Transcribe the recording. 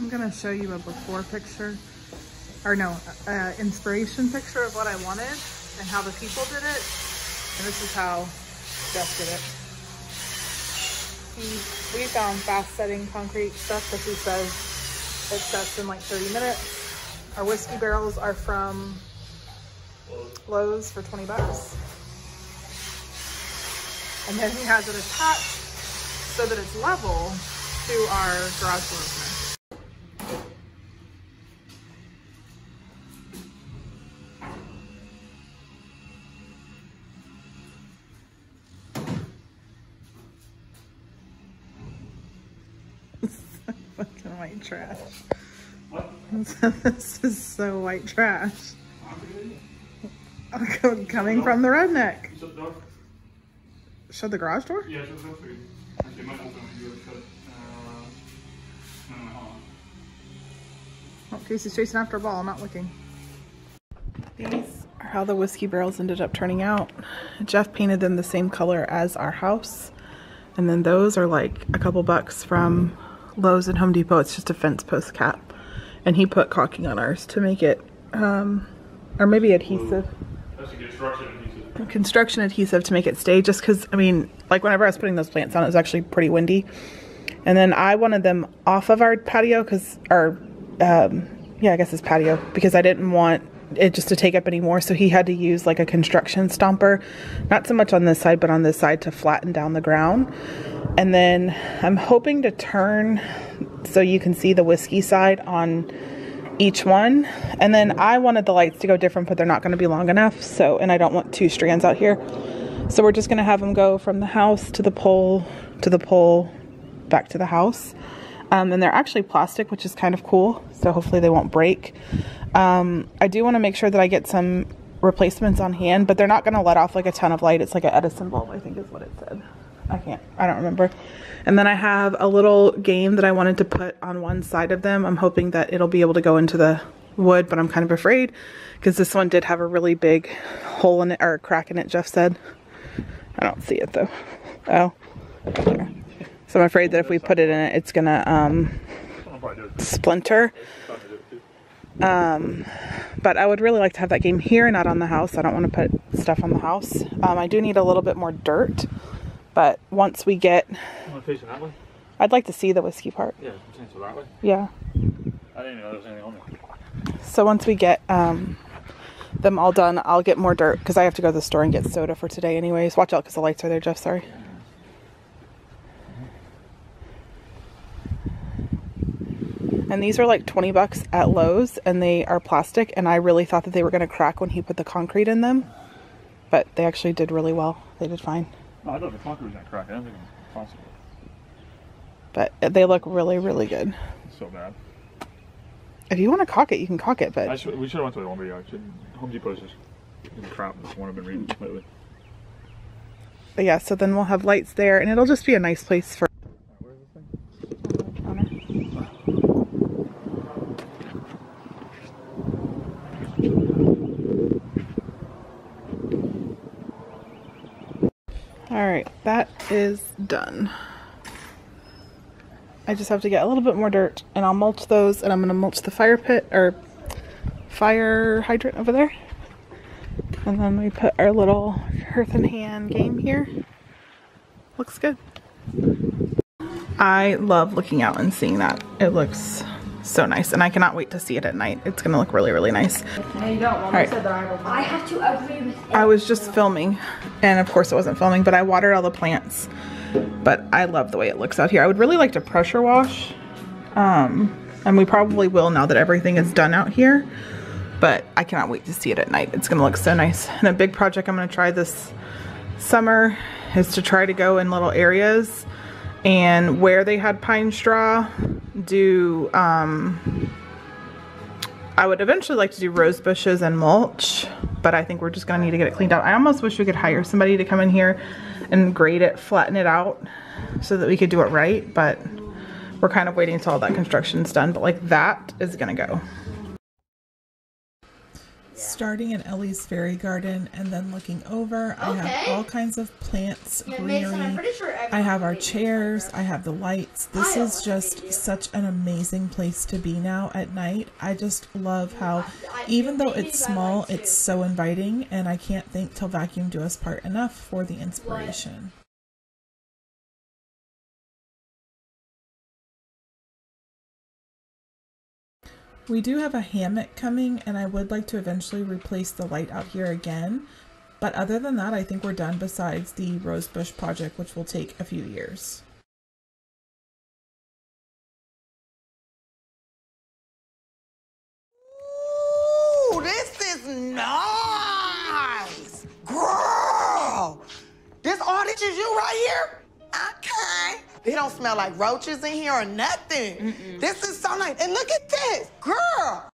I'm gonna show you a before picture, or no, inspiration picture of what I wanted and how the people did it. And this is how Jeff did it. He, we found fast setting concrete stuff that he says it sets in like 30 minutes. Our whiskey barrels are from Lowe's for 20 bucks. And then he has it attached so that it's level to our garage door. Fucking white trash. What? this is so white trash. Coming from the redneck. Shut the. Shut the garage door? Yeah, shut the door for you. Actually, it might open when you shut. Uh, no, no, hold. Oh, Casey's chasing after a ball, not looking. These are how the whiskey barrels ended up turning out. Jeff painted them the same color as our house. And then those are like a couple bucks from Lowe's and Home Depot. It's just a fence post cap. And he put caulking on ours to make it, um, or maybe adhesive. Construction adhesive. construction adhesive to make it stay just because I mean like whenever I was putting those plants on it was actually pretty windy and then I wanted them off of our patio because our um, yeah I guess it's patio because I didn't want it just to take up anymore so he had to use like a construction stomper not so much on this side but on this side to flatten down the ground and then I'm hoping to turn so you can see the whiskey side on each one. And then I wanted the lights to go different, but they're not going to be long enough. So, and I don't want two strands out here. So we're just going to have them go from the house to the pole, to the pole, back to the house. Um, and they're actually plastic, which is kind of cool. So hopefully they won't break. Um, I do want to make sure that I get some replacements on hand, but they're not going to let off like a ton of light. It's like an Edison bulb, I think is what it said. I can't, I don't remember. And then I have a little game that I wanted to put on one side of them. I'm hoping that it'll be able to go into the wood, but I'm kind of afraid because this one did have a really big hole in it or crack in it, Jeff said. I don't see it though. Oh, there. So I'm afraid that if we put it in it, it's gonna um, I'll probably do it. splinter. Time to do it too. Um, but I would really like to have that game here, not on the house. I don't want to put stuff on the house. Um, I do need a little bit more dirt, but once we get, You want to face it that way? I'd like to see the whiskey part. Yeah, change it that way. Yeah. I didn't know there was anything on there. So once we get um, them all done, I'll get more dirt because I have to go to the store and get soda for today anyways. Watch out because the lights are there, Jeff. Sorry. And these are like 20 bucks at Lowe's and they are plastic and I really thought that they were going to crack when he put the concrete in them. But they actually did really well. They did fine. No, I thought the concrete was going to crack. I didn't think it was possible. But they look really, really good. It's so bad. If you want to caulk it, you can caulk it. I But should, we should have went to the one video. I should, Home Depot's just crap. That's one I've been reading lately. but yeah, so then we'll have lights there and it'll just be a nice place for Where is this thing? All right, that is done. I just have to get a little bit more dirt and I'll mulch those and I'm gonna mulch the fire pit or fire hydrant over there. And then we put our little earth and hand game here. Looks good. I love looking out and seeing that. It looks so nice and I cannot wait to see it at night. It's gonna look really, really nice. No, you don't. Mom right. said that I. I have to agree with I was just filming, and of course it wasn't filming, but I watered all the plants. But I love the way it looks out here. I would really like to pressure wash. Um, and we probably will now that everything is done out here. But I cannot wait to see it at night. It's gonna look so nice. And a big project I'm gonna try this summer is to try to go in little areas and where they had pine straw, do um, I would eventually like to do rose bushes and mulch, but I think we're just gonna need to get it cleaned out. I almost wish we could hire somebody to come in here and grade it, flatten it out so that we could do it right, but we're kind of waiting until all that construction's done, but like that is gonna go. Starting in Ellie's fairy garden and then looking over, I have all kinds of plants, Yeah, greenery. sure I have our chairs, I have the lights. This I is just such an amazing place to be now at night. I just love how, I- even though it's small, it's so inviting, and I can't thank Till Vacuum Do Us Part enough for the inspiration. We do have a hammock coming, and I would like to eventually replace the light out here again. But other than that, I think we're done besides the rosebush project, which will take a few years. Ooh, this is nice. Girl, this all is you right here? They don't smell like roaches in here or nothing. This is so nice. And look at this. Girl,